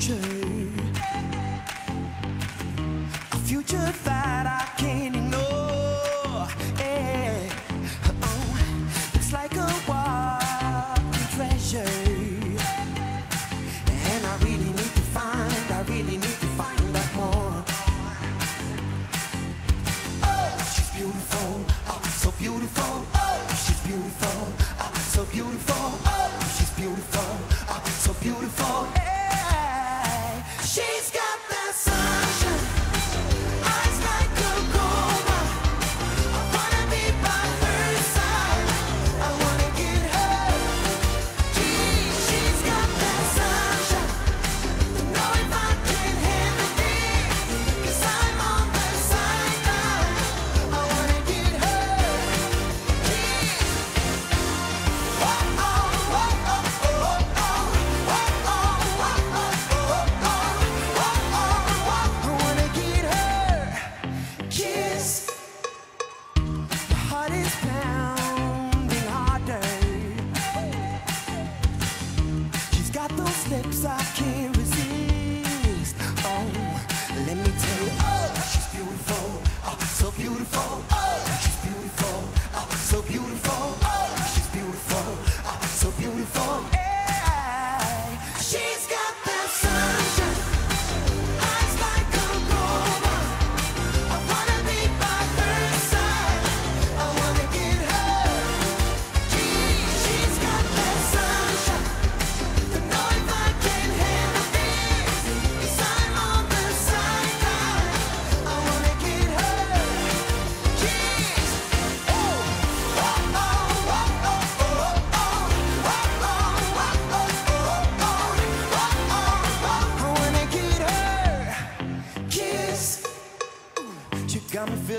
future.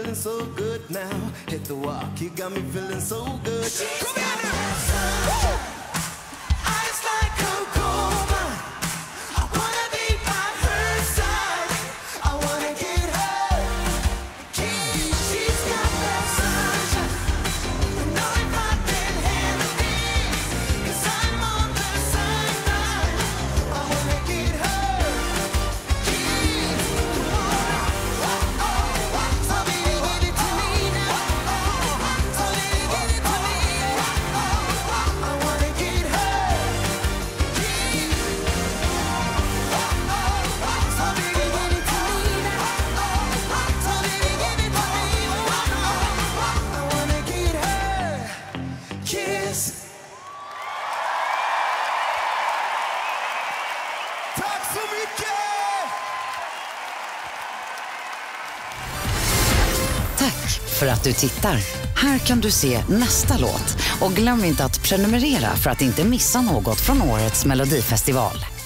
feeling so good now. Hit the walk, you got me feeling so good. Come now. för att du tittar. Här kan du se nästa låt. Och glöm inte att prenumerera för att inte missa något från årets Melodifestival.